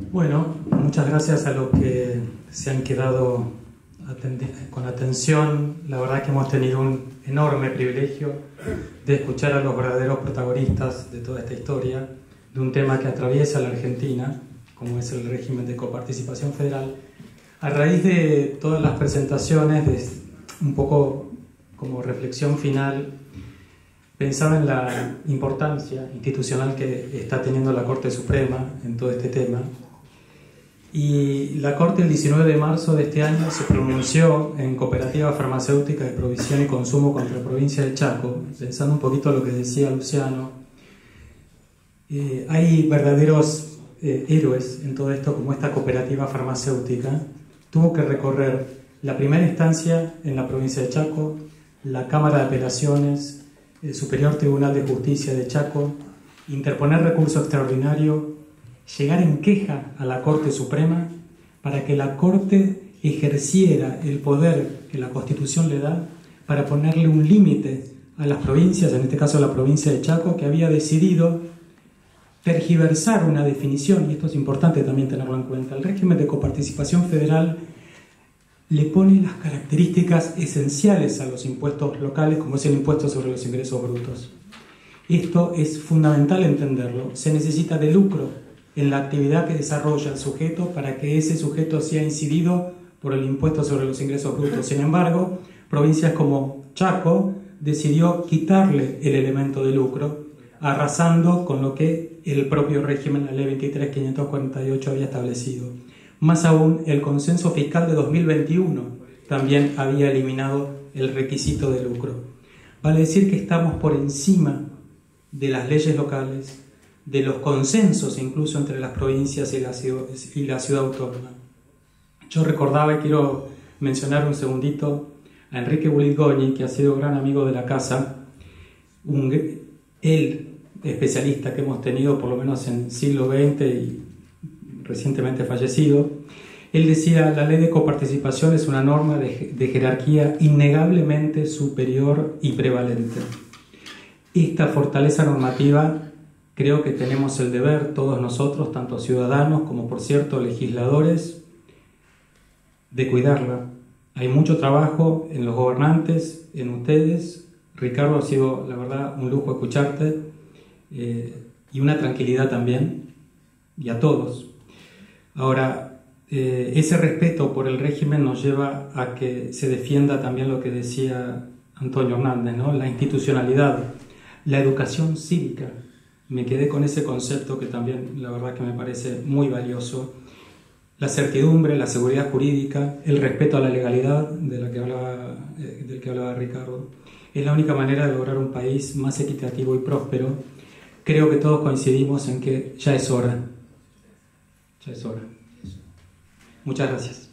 Bueno, muchas gracias a los que se han quedado con atención. La verdad que hemos tenido un enorme privilegio de escuchar a los verdaderos protagonistas de toda esta historia, de un tema que atraviesa la Argentina, como es el régimen de coparticipación federal. A raíz de todas las presentaciones, de un poco como reflexión final, pensaba en la importancia institucional que está teniendo la Corte Suprema en todo este tema y la Corte el 19 de marzo de este año se pronunció en cooperativa farmacéutica de provisión y consumo contra la provincia de Chaco, pensando un poquito lo que decía Luciano. Eh, hay verdaderos eh, héroes en todo esto, como esta cooperativa farmacéutica. Tuvo que recorrer la primera instancia en la provincia de Chaco, la Cámara de Apelaciones, el Superior Tribunal de Justicia de Chaco, interponer recurso extraordinario llegar en queja a la Corte Suprema para que la Corte ejerciera el poder que la Constitución le da para ponerle un límite a las provincias, en este caso a la provincia de Chaco, que había decidido tergiversar una definición, y esto es importante también tenerlo en cuenta, el régimen de coparticipación federal le pone las características esenciales a los impuestos locales, como es el impuesto sobre los ingresos brutos. Esto es fundamental entenderlo. Se necesita de lucro en la actividad que desarrolla el sujeto para que ese sujeto sea incidido por el impuesto sobre los ingresos brutos. Sin embargo, provincias como Chaco decidió quitarle el elemento de lucro, arrasando con lo que el propio régimen, la ley 23548, había establecido. Más aún, el consenso fiscal de 2021 también había eliminado el requisito de lucro. Vale decir que estamos por encima de las leyes locales, de los consensos incluso entre las provincias y la ciudad, autónoma. Yo recordaba y quiero mencionar un segundito a Enrique Buligoni, que ha sido gran amigo de la casa, un, él, especialista que hemos tenido por lo menos en siglo XX y recientemente fallecido, él decía, la ley de coparticipación es una norma de jerarquía innegablemente superior y prevalente. Esta fortaleza normativa Creo que tenemos el deber, todos nosotros, tanto ciudadanos como por cierto legisladores, de cuidarla. Hay mucho trabajo en los gobernantes, en ustedes. Ricardo, ha sido la verdad un lujo escucharte eh, y una tranquilidad también, y a todos. Ahora, eh, ese respeto por el régimen nos lleva a que se defienda también lo que decía Antonio Hernández, ¿no? la institucionalidad, la educación cívica me quedé con ese concepto que también la verdad que me parece muy valioso. La certidumbre, la seguridad jurídica, el respeto a la legalidad de la que hablaba, eh, del que hablaba Ricardo, es la única manera de lograr un país más equitativo y próspero. Creo que todos coincidimos en que ya es hora. Ya es hora. Muchas gracias.